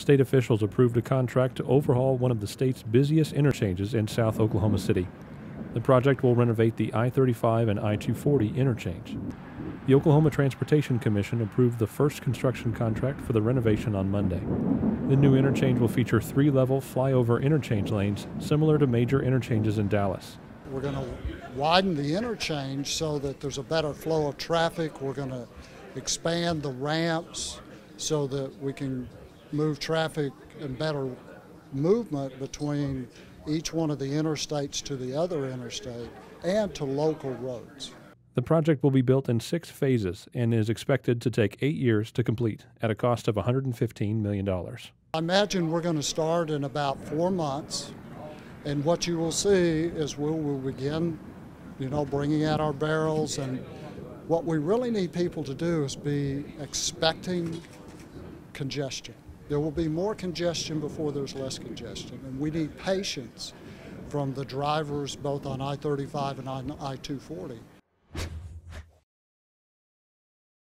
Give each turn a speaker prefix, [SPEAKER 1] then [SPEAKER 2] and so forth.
[SPEAKER 1] State officials approved a contract to overhaul one of the state's busiest interchanges in South Oklahoma City. The project will renovate the I 35 and I 240 interchange. The Oklahoma Transportation Commission approved the first construction contract for the renovation on Monday. The new interchange will feature three level flyover interchange lanes similar to major interchanges in Dallas.
[SPEAKER 2] We're going to widen the interchange so that there's a better flow of traffic. We're going to expand the ramps so that we can move traffic and better movement between each one of the interstates to the other interstate and to local roads.
[SPEAKER 1] The project will be built in six phases and is expected to take eight years to complete at a cost of $115 million.
[SPEAKER 2] I imagine we're going to start in about four months, and what you will see is we will begin, you know, bringing out our barrels. And what we really need people to do is be expecting congestion. There will be more congestion before there's less congestion, and we need patience from the drivers both on I 35 and on I 240.